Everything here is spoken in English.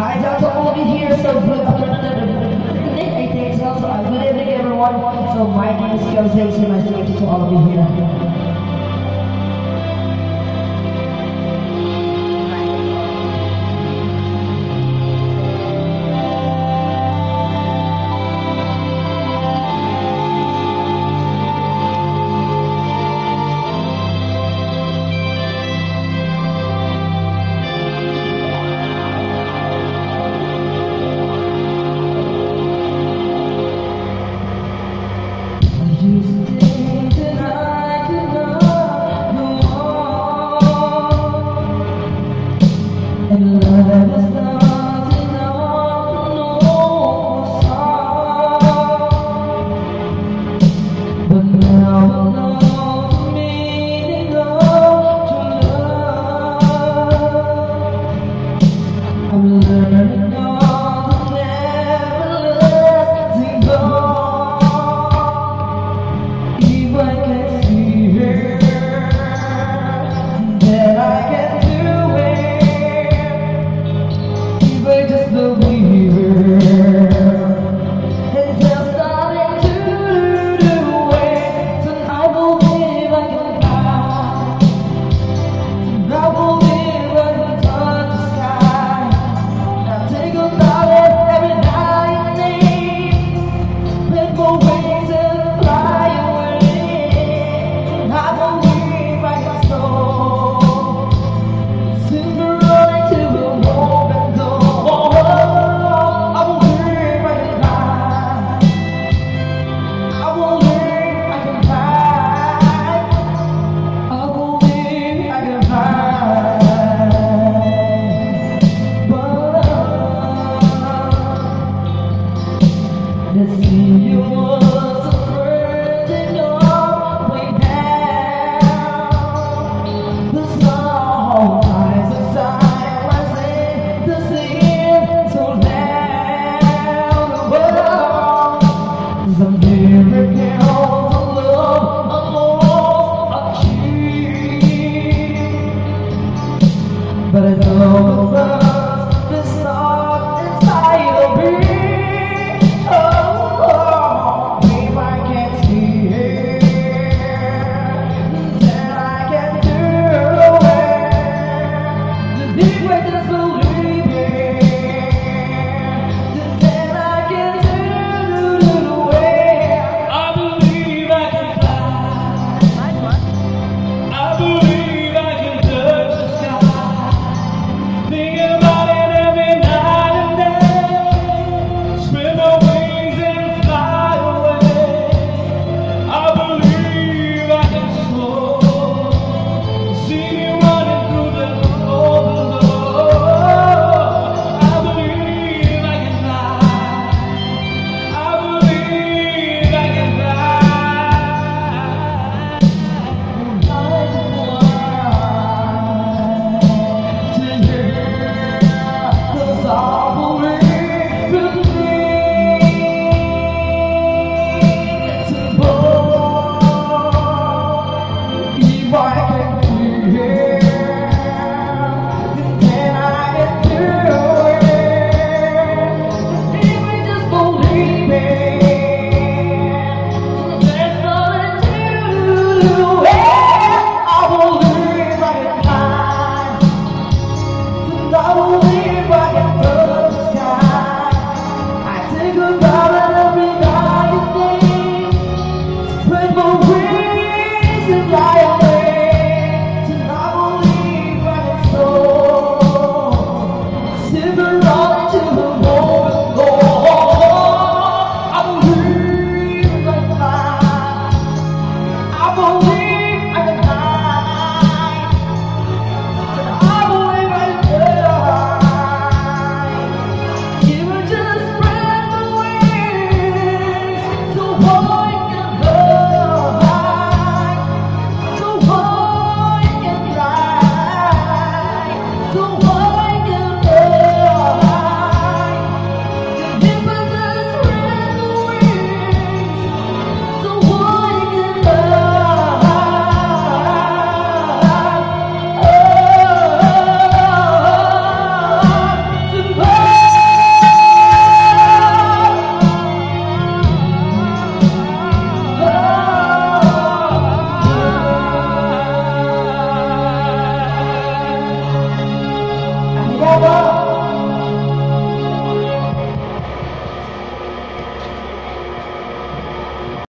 Hi down to all of you here. So good good evening, everyone. So my name is Jose. So nice to meet you to all of you here. The